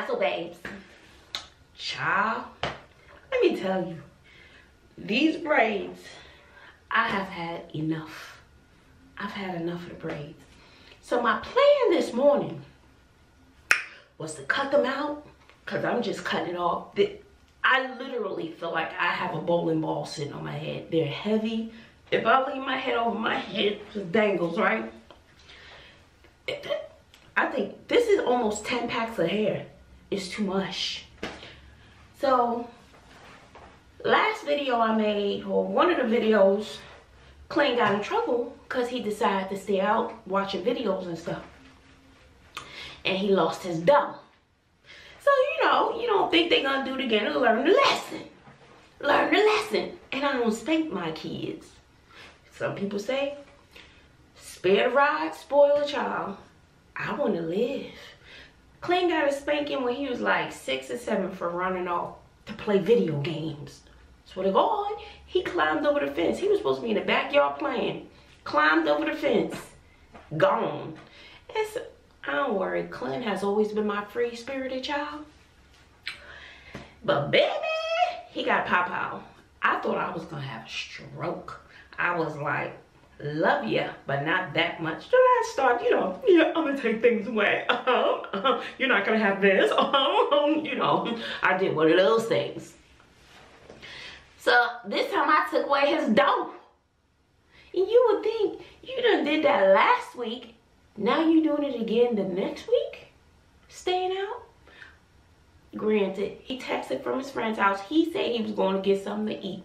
Bazzle babes. Child, let me tell you, these braids, I have had enough. I've had enough of the braids. So my plan this morning was to cut them out because I'm just cutting it off. I literally feel like I have a bowling ball sitting on my head. They're heavy. If I leave my head over my head, it dangles, right? I think this is almost 10 packs of hair. It's too much. So, last video I made, or one of the videos, Clint got in trouble because he decided to stay out watching videos and stuff. And he lost his dough. So, you know, you don't think they're going to do it again learn the lesson. Learn the lesson. And I don't spank my kids. Some people say, spare the rod, spoil a child. I want to live. Clint got a spanking when he was like six or seven for running off to play video games. Swear to God, he climbed over the fence. He was supposed to be in the backyard playing. Climbed over the fence. Gone. It's, I don't worry, Clint has always been my free-spirited child. But baby, he got pow-pow. I thought I was to have a stroke. I was like, love you, but not that much. So I start, you know, yeah, I'm gonna take things away. Um, you're not gonna have this. You know, I did one of those things. So this time I took away his dough. And you would think you done did that last week. Now you doing it again the next week? Staying out? Granted, he texted from his friend's house. He said he was going to get something to eat.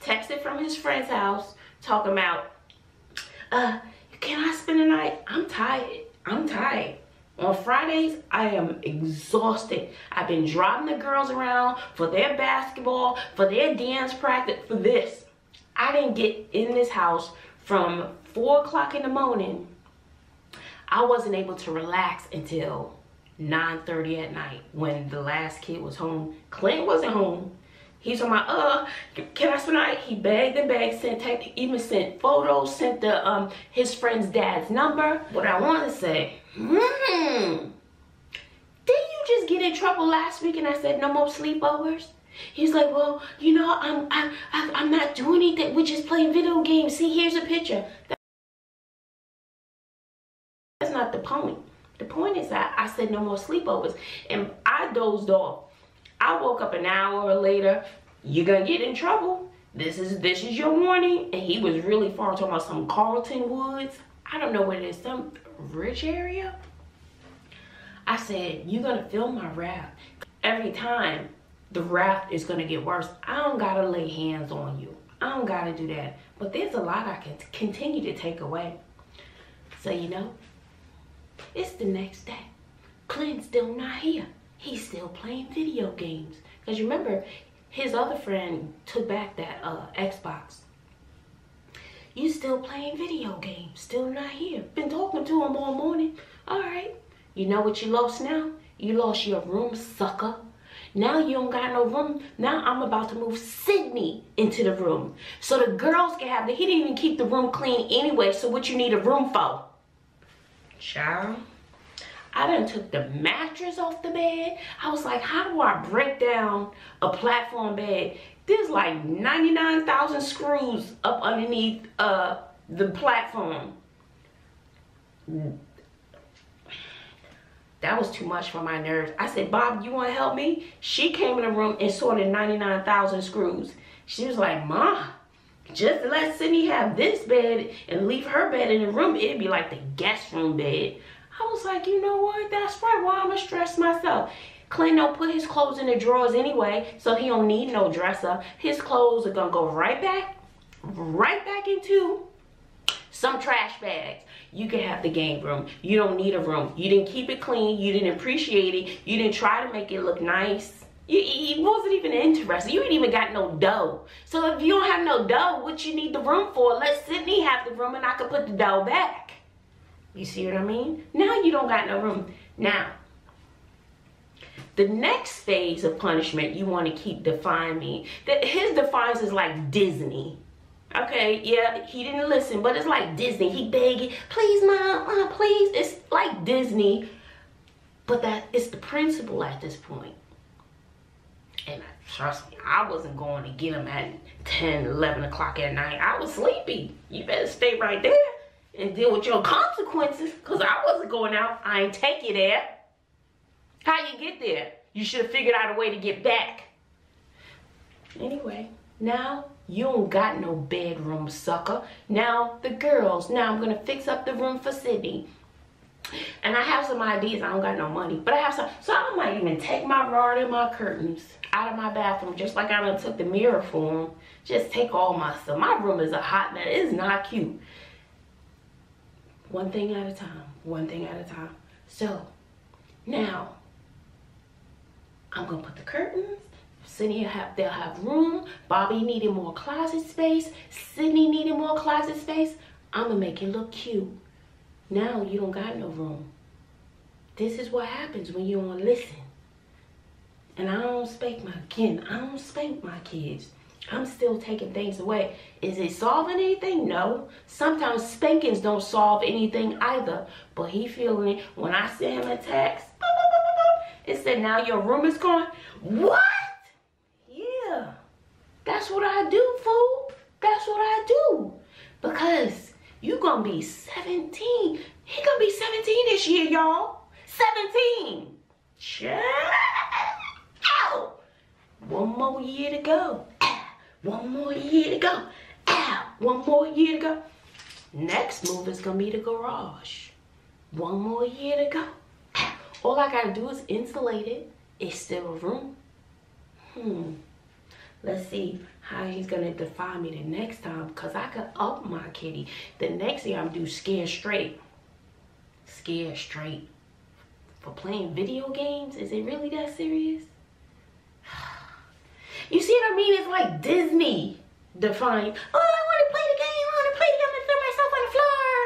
Texted from his friend's house talking about uh, can I spend the night? I'm tired. I'm tired. On Fridays, I am exhausted. I've been driving the girls around for their basketball, for their dance practice, for this. I didn't get in this house from 4 o'clock in the morning. I wasn't able to relax until 9.30 at night when the last kid was home. Clint wasn't home. He's on my, uh, can I spend night? He begged and begged, sent text, even sent photos, sent the um his friend's dad's number. What I want to say, hmm, did you just get in trouble last week and I said no more sleepovers? He's like, well, you know, I'm, I'm, I'm not doing anything. We're just playing video games. See, here's a picture. That's not the point. The point is that I said no more sleepovers. And I dozed off. I woke up an hour later. You're gonna get in trouble. This is this is your warning. And he was really far talking about some Carlton Woods. I don't know what it is, some rich area. I said, you're gonna film my wrath. Every time the wrath is gonna get worse, I don't gotta lay hands on you. I don't gotta do that. But there's a lot I can continue to take away. So you know, it's the next day. Clint's still not here he's still playing video games. Because remember, his other friend took back that uh, Xbox. You still playing video games, still not here. Been talking to him all morning. All right. You know what you lost now? You lost your room, sucker. Now you don't got no room. Now I'm about to move Sydni into the room. So the girls can have the, he didn't even keep the room clean anyway. So what you need a room for? Child. I done took the mattress off the bed. I was like, how do I break down a platform bed? There's like 99,000 screws up underneath uh, the platform. That was too much for my nerves. I said, Bob, you want to help me? She came in the room and sorted 99,000 screws. She was like, Ma, just let Sydni have this bed and leave her bed in the room. It'd be like the guest room bed. I was like, you know what? That's right. Why am I stress myself? Clint don't put his clothes in the drawers anyway, so he don't need no dresser. His clothes are gonna go right back, right back into some trash bags. You can have the game room. You don't need a room. You didn't keep it clean. You didn't appreciate it. You didn't try to make it look nice. You, you wasn't even interested. You ain't even got no dough. So if you don't have no dough, what you need the room for? Let Sydni have the room and I can put the dough back. You see what I mean? Now you don't got no room. Now, the next phase of punishment you want to keep define me. That his defiance is like Disney. Okay, yeah, he didn't listen, but it's like Disney. He begging, please, mom, uh, please. It's like Disney. But that it's the principle at this point. And trust me, I wasn't going to get him at 10, 11 o'clock at night. I was sleepy. You better stay right there and deal with your consequences because I wasn't going out. I ain't take you there. Eh? How you get there? You should have figured out a way to get back. Anyway, now you don't got no bedroom, sucker. Now the girls. Now I'm gonna fix up the room for Sydni. And I have some ideas. I don't got no money, but I have some. So I might even take my rod and my curtains out of my bathroom, just like I done took the mirror for them. Just take all my stuff. My room is a hot mess. It's not cute. One thing at a time. One thing at a time. So now I'm gonna put the curtains. Sydni have they'll have room. Bobbi needed more closet space. Sydni needed more closet space. I'm gonna make it look cute. Now you don't got no room. This is what happens when you don't listen. And I don't spank my again, I don't spank my kids. I'm still taking things away. Is it solving anything? No. Sometimes spankings don't solve anything either. But he feeling it. When I send him a text, it said, now your room is gone. What? Yeah. That's what I do, fool. That's what I do. Because you gonna be 17. He gonna be 17 this year, y'all. 17. Chill out. One more year to go. One more year to go. Ow. One more year to go. Next move is gonna be the garage. One more year to go. All I gotta do is insulate it. It's still a room. Hmm. Let's see how he's gonna defy me the next time because I could up my kitty. The next year I'm do scare straight. Scare straight. For playing video games? Is it really that serious? You see what I mean? It's like Disney defying. Oh, I want to play the game. I want to play the game and throw myself on the floor.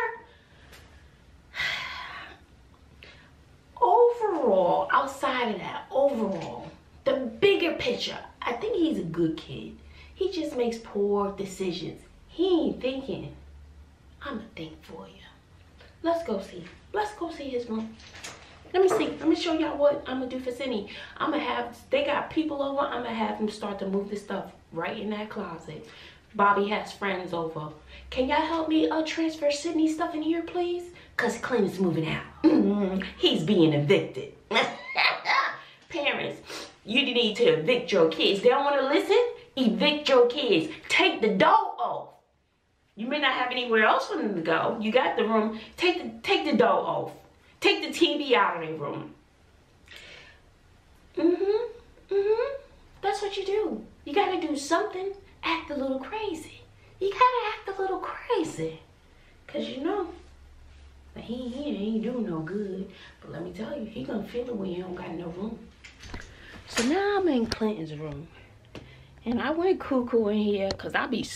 overall, outside of that, overall, the bigger picture, I think he's a good kid. He just makes poor decisions. He ain't thinking. I'ma think for you. Let's go see. Let's go see his room. Let me see. Let me show y'all what I'm gonna do for Sydni. I'm gonna have, they got people over. I'm gonna have them start to move the stuff right in that closet. Bobbi has friends over. Can y'all help me uh, transfer Sydni stuff in here, please? Cause Clint is moving out. He's being evicted. Parents, you need to evict your kids. They don't want to listen? Evict your kids. Take the door off. You may not have anywhere else for them to go. You got the room. Take the take the door off. Take the TV out of their room. Mm-hmm. Mm-hmm. That's what you do. You gotta do something. Act a little crazy. You gotta act a little crazy. Cause you know, he, he ain't doing no good. But let me tell you, he gonna feel it when you don't got no room. So now I'm in Clinton's room. And I went cuckoo in here because I be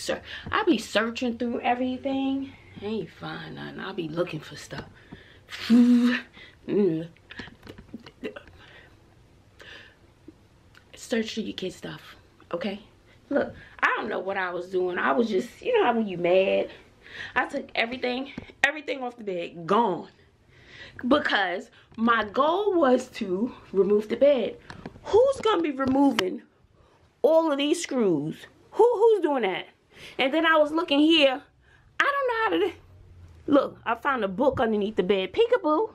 I be searching through everything. I ain't find nothing. I'll be looking for stuff. Search your kid stuff, okay? Look, I don't know what I was doing. I was just, you know how when you mad? I took everything, everything off the bed, gone. Because my goal was to remove the bed. Who's gonna be removing all of these screws? Who who's doing that? And then I was looking here. I don't know how to Look, I found a book underneath the bed. Peekaboo.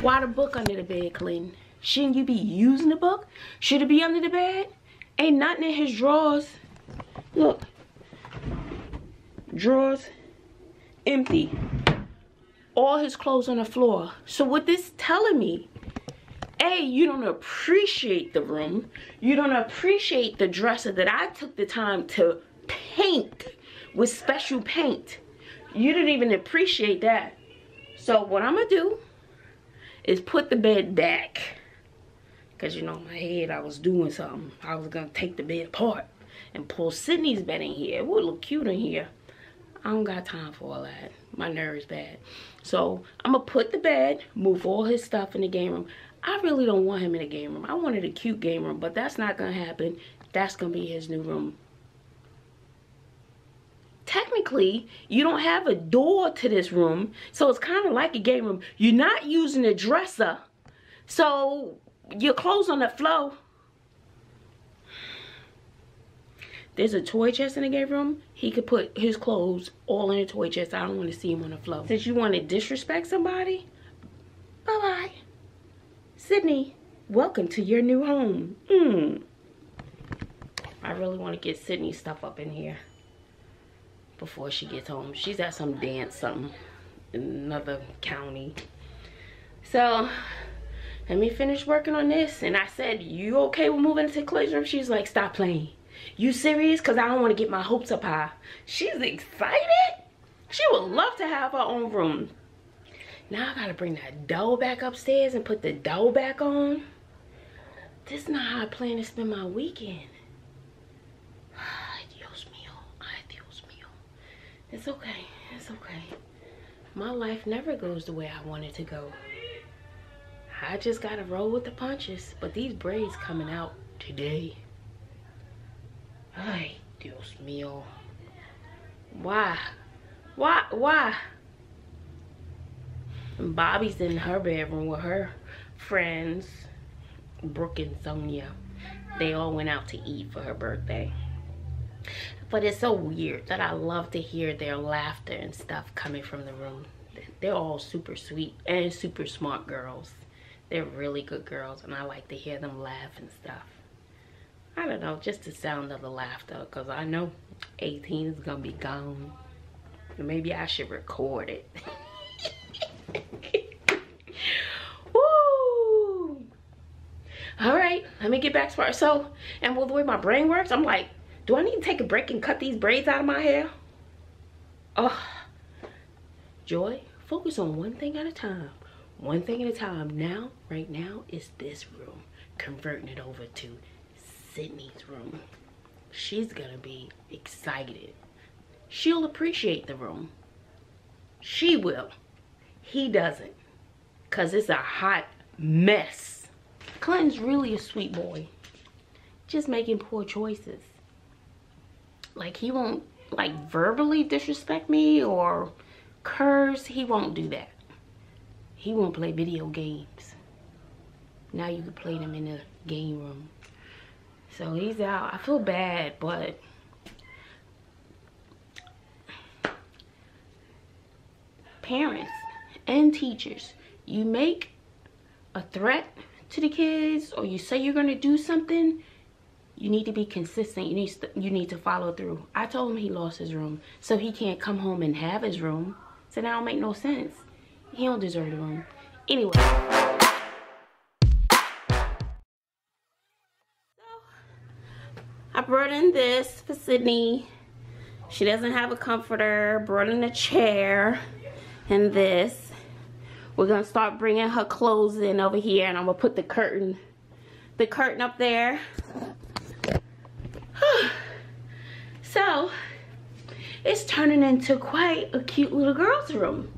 Why the book under the bed, Clinton? Shouldn't you be using the book? Should it be under the bed? Ain't nothing in his drawers. Look. Drawers empty. All his clothes on the floor. So what this telling me? A, you don't appreciate the room. You don't appreciate the dresser that I took the time to paint with special paint. You didn't even appreciate that. So what I'm gonna do is put the bed back. Cause you know, my head I was doing something. I was gonna take the bed apart and pull Sydni's bed in here. It would look cute in here. I don't got time for all that. My nerves bad. So I'm gonna put the bed, move all his stuff in the game room. I really don't want him in the game room. I wanted a cute game room, but that's not gonna happen. That's gonna be his new room technically you don't have a door to this room so it's kind of like a game room. You're not using a dresser so your clothes on the floor. There's a toy chest in the game room. He could put his clothes all in a toy chest. I don't want to see him on the floor. Since you want to disrespect somebody bye-bye. Sydni welcome to your new home. Mm. i really want to get sydni stuff up in here before she gets home. She's at some dance something in another county. So let me finish working on this. And I said, you okay with moving to room? She's like, stop playing. You serious? Because I don't want to get my hopes up high. She's excited. She would love to have her own room. Now I gotta bring that doll back upstairs and put the doll back on. This is not how I plan to spend my weekend. It's okay. It's okay. My life never goes the way I want it to go. I just gotta roll with the punches. But these braids coming out today. Ay, Dios mío. Why? Why? Why? Bobbi's in her bedroom with her friends, Brooke and Sonia. They all went out to eat for her birthday. But it's so weird that I love to hear their laughter and stuff coming from the room. They're all super sweet and super smart girls. They're really good girls and I like to hear them laugh and stuff. I don't know, just the sound of the laughter because I know 18 is going to be gone. Maybe I should record it. Woo! All right, let me get back to it. So, and well, the way my brain works, I'm like, do I need to take a break and cut these braids out of my hair? Oh, Joy, focus on one thing at a time. One thing at a time. Now, right now, is this room. Converting it over to Sydni's room. She's gonna be excited. She'll appreciate the room. She will. He doesn't. Cause it's a hot mess. Clinton's really a sweet boy. Just making poor choices like he won't like verbally disrespect me or curse. He won't do that. He won't play video games. Now you can play them in the game room. So he's out. I feel bad but parents and teachers you make a threat to the kids or you say you're going to do something you need to be consistent. You need to, you need to follow through. I told him he lost his room so he can't come home and have his room. So that don't make no sense. He don't deserve the room. Anyway. I brought in this for Sydney. She doesn't have a comforter. Brought in a chair and this. We're going to start bringing her clothes in over here and I'm going to put the curtain the curtain up there so, it's turning into quite a cute little girl's room.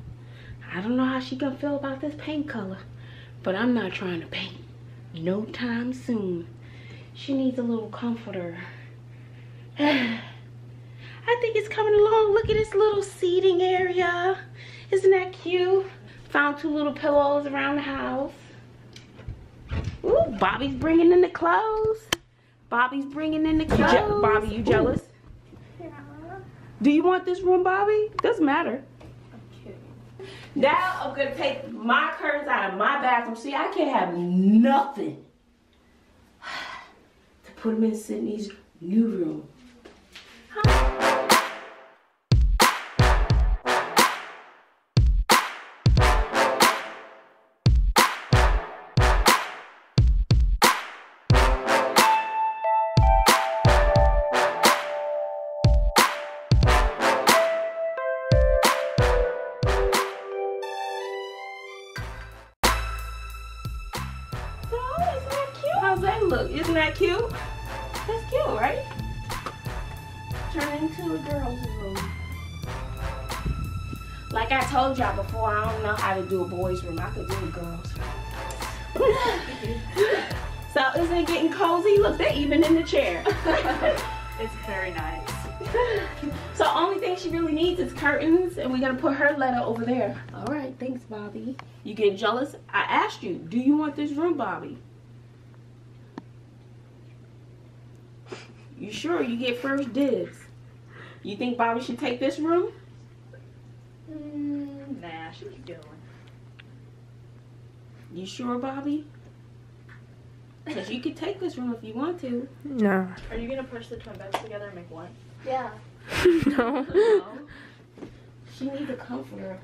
I don't know how she gonna feel about this paint color, but I'm not trying to paint no time soon. She needs a little comforter. I think it's coming along. Look at this little seating area. Isn't that cute? Found two little pillows around the house. Ooh, Bobbi's bringing in the clothes. Bobbi's bringing in the clothes. Bobbi, you jealous? Yeah. Do you want this room, Bobbi? Doesn't matter. Now I'm gonna take my curtains out of my bathroom. See, I can't have nothing to put them in Sydni's new room. That cute? That's cute, right? Turn into a girl's room. Like I told y'all before, I don't know how to do a boy's room. I could do a girl's room. so isn't it getting cozy? Look, they're even in the chair. it's very nice. so only thing she really needs is curtains and we're gonna put her letter over there. All right, thanks, Bobbi. You get jealous? I asked you, do you want this room, Bobbi? You sure you get first dibs? You think Bobbi should take this room? Mm, nah, she keep going. You sure, Bobbi? Because you could take this room if you want to. No. Are you gonna push the twin beds together and make one? Yeah. no. No. She needs a comforter.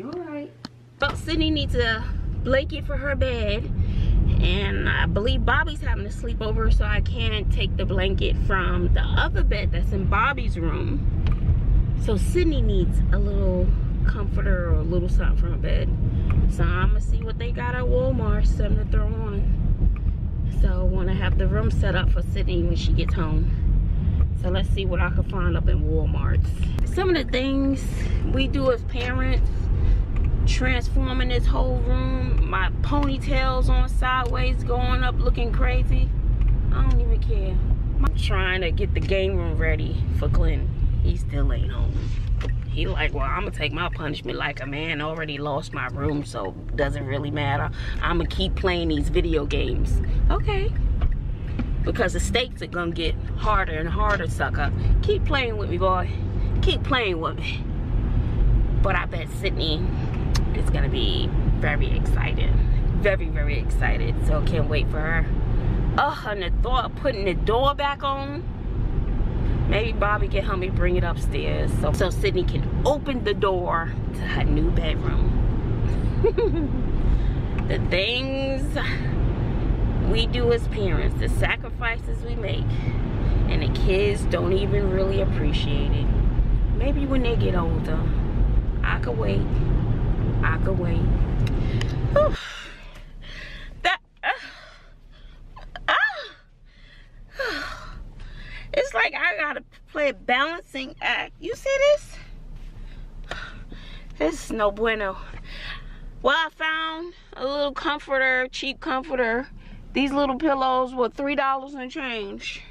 Alright. But Sydni needs a blanket for her bed. And I believe Bobbi's having a sleepover, so I can't take the blanket from the other bed that's in Bobbi's room. So Sydni needs a little comforter or a little something for her bed. So I'm gonna see what they got at Walmart, something to throw on. So I wanna have the room set up for Sydni when she gets home. So let's see what I can find up in Walmart. Some of the things we do as parents, transforming this whole room. My ponytails on sideways, going up looking crazy. I don't even care. I'm trying to get the game room ready for Clint. He still ain't home. He like, well, I'm gonna take my punishment like a man already lost my room, so doesn't really matter. I'm gonna keep playing these video games. Okay. Because the stakes are gonna get harder and harder, sucker. Keep playing with me, boy. Keep playing with me. But I bet Sydni is gonna be very excited. Very, very excited. So can't wait for her. Oh, and the thought of putting the door back on. Maybe Bobbi can help me bring it upstairs so, so Sydni can open the door to her new bedroom. the things we do as parents, the sacrifices we make, and the kids don't even really appreciate it. Maybe when they get older, I could wait. I could wait. That. Uh, uh, it's like I gotta play balancing act. You see this? This is no bueno. Well, I found a little comforter, cheap comforter. These little pillows were $3 and change.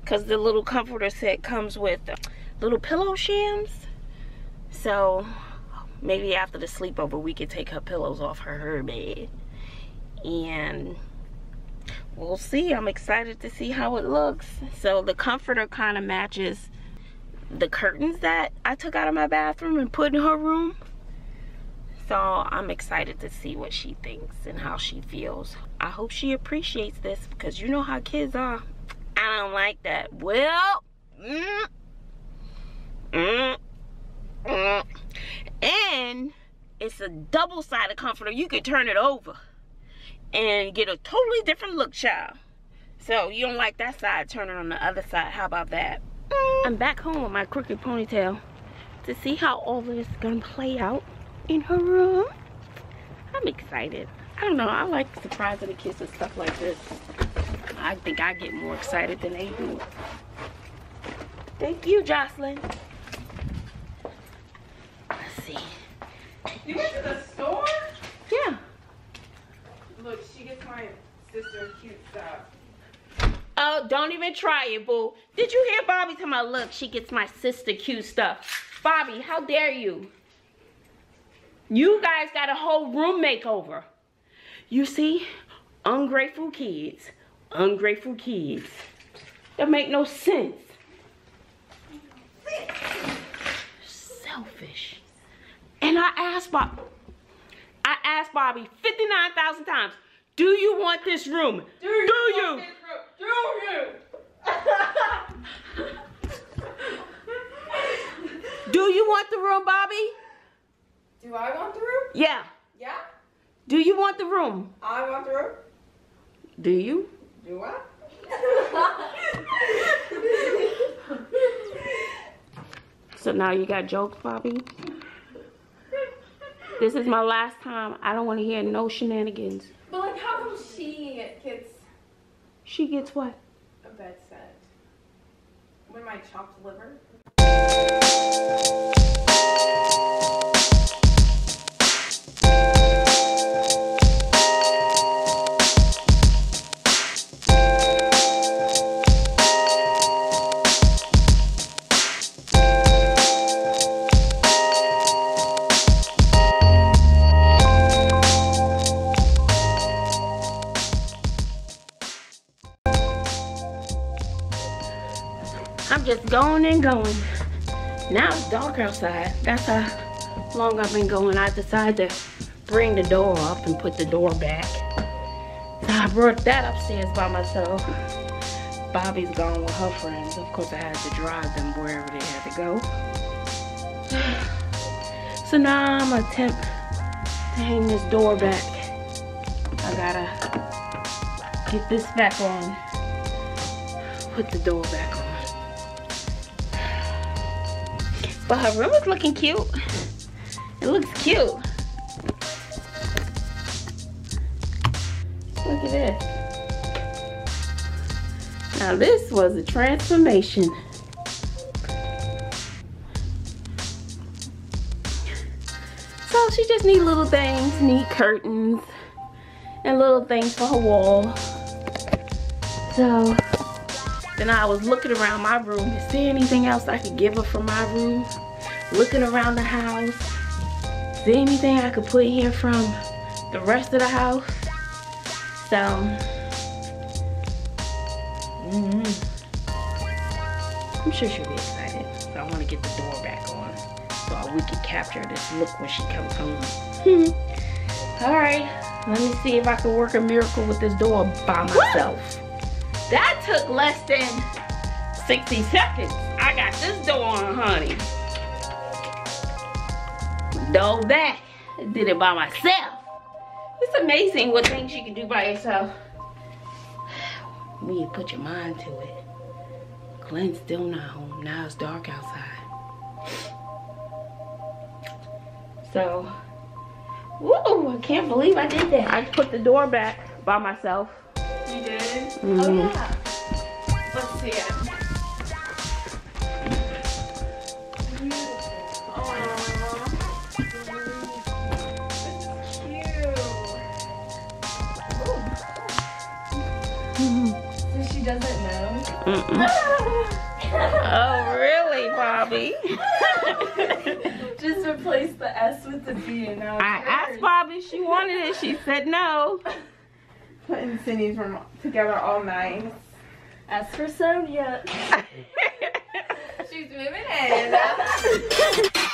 Because the little comforter set comes with little pillow shams. So, maybe after the sleepover, we could take her pillows off her, her bed. And we'll see. I'm excited to see how it looks. So, the comforter kind of matches the curtains that I took out of my bathroom and put in her room. So I'm excited to see what she thinks and how she feels. I hope she appreciates this because you know how kids are. I don't like that. Well, mm, mm. And it's a double-sided comforter. You can turn it over and get a totally different look, child. So you don't like that side, turn it on the other side. How about that? I'm back home with my crooked ponytail to see how all this is gonna play out in her room. I'm excited. I don't know, I like surprising the kids with stuff like this. I think I get more excited than they do. Thank you, Jocelyn. See. You went to the store? Yeah. Look, she gets my sister cute stuff. Oh, don't even try it, boo. Did you hear Bobbi tell my look? She gets my sister cute stuff. Bobbi, how dare you? You guys got a whole room makeover. You see? Ungrateful kids. Ungrateful kids. That make no sense. Selfish. And I asked Bob, I asked Bobbi 59,000 times, do you want this room? Do you? Do want you? this room? Do you? Do you want the room, Bobbi? Do I want the room? Yeah. Yeah, Do you want the room? I want the room. Do you? Do I? So now you got jokes, Bobbi? This is my last time. I don't want to hear no shenanigans. but like, how come she gets She gets what? a bed set when my chopped liver? Just going and going. Now it's dark outside. That's how long I've been going. I decided to bring the door up and put the door back. So I brought that upstairs by myself. Bobbi's gone with her friends. Of course, I had to drive them wherever they had to go. So now I'm attempt to hang this door back. I gotta get this back on. Put the door back on. But her room is looking cute. It looks cute. Look at this. Now this was a transformation. So she just need little things, need curtains and little things for her wall. So then I was looking around my room to see anything else I could give her from my room. Looking around the house. See anything I could put here from the rest of the house. So, mm -hmm. I'm sure she'll be excited. So I want to get the door back on so we can capture this look when she comes home. All right, let me see if I can work a miracle with this door by myself. That took less than 60 seconds. I got this door on, honey. Dog that. Did it by myself. It's amazing what things you can do by yourself. When you put your mind to it. Glenn's still not home. Now it's dark outside. So, whoa, I can't believe I did that. I put the door back by myself. You did? Mhm. Oh yeah. Let's see it. So she doesn't know? Oh, really, Bobbi? Just replace the S with the B and now I asked. Bobbi if she wanted it. She said no. Putting Cindy's room together all nice. As for Sonia. She's moving in.